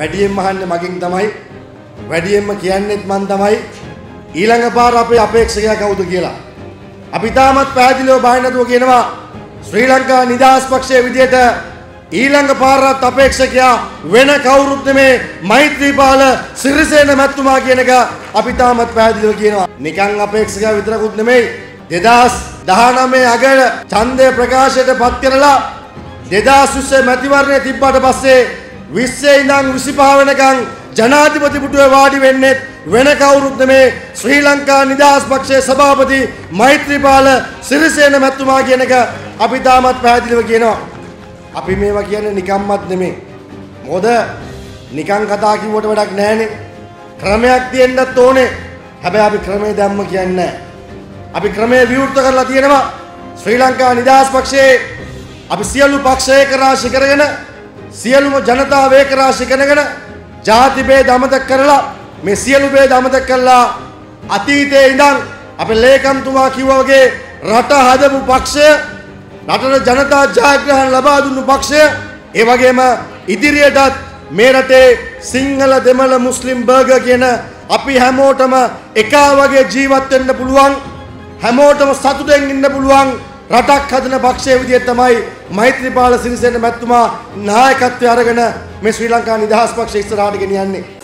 වැඩියෙන්ම අහන්නේ මගෙන් තමයි වැඩියෙන්ම කියන්නෙත් මන් තමයි ඊළඟ පාර අපේ අපේක්ෂකයා කවුද කියලා. අපි තාමත් පැහැදිලිව බාහිර නැතුව කියනවා ශ්‍රී ලංකා නිදහස් පක්ෂයේ විදියට ඊළඟ පාරත් අපේක්ෂකයා වෙන කවුරුත් නෙමේ මෛත්‍රීපාල සිරිසේන මැතිතුමා කියන එක අපි තාමත් පැහැදිලිව කියනවා. නිකන් අපේක්ෂකයා විතරකුත් නෙමෙයි 2019 අග ඡන්දය ප්‍රකාශයට පත් කරලා 2020 මැතිවරණය තිබ්බට පස්සේ 20 ඉඳන් 25 වෙනකන් ජනාධිපති පුටුවේ වාඩි වෙන්නේ වෙන කවුරුත් නෙමේ ශ්‍රී ලංකා නිදහස් පක්ෂයේ සභාපති මෛත්‍රීපාල සිරිසේන මැතිතුමා කියන එක අපි තාමත් පැහැදිලිව කියනවා. අපි මේවා කියන්නේ නිකම්මත් නෙමේ. මොකද නිකන් කතා කිව්වට වැඩක් නැහැනේ. ක්‍රමයක් තියෙන්නත් ඕනේ. හැබැයි අපි ක්‍රමේ දැම්ම කියන්නේ නැහැ. අපි ක්‍රමේ විවෘත කරලා තියෙනවා. ශ්‍රී ලංකා නිදහස් පක්ෂයේ අපි සියලු පක්ෂ ඒක රාශි කරගෙන සියලුම ජනතාව ඒක රාශි කරගෙන ජාති ભેද අමතක කරලා මේ සියලු ભેද අමතක කරලා අතීතයේ ඉඳන් අපේ ලේකම්තුමා කිව්වා වගේ රට හදපු පක්ෂය රටට ජනතා ජයග්‍රහණ ලබා දුන්නු පක්ෂය ඒ වගේම ඉදිරියටත් මේ රටේ සිංහල දෙමළ මුස්ලිම් බර්ගර් කියන අපි හැමෝටම එකා වගේ ජීවත් වෙන්න පුළුවන් හැමෝටම සතුටෙන් ඉන්න පුළුවන් රටක් හදන පක්ෂයේ විදිහට තමයි මෛත්‍රීපාල සිරිසේන මැතිතුමා නායකත්වය අරගෙන මේ ශ්‍රී ලංකා නිදහස් පක්ෂය ඉස්සරහට ගෙනියන්නේ.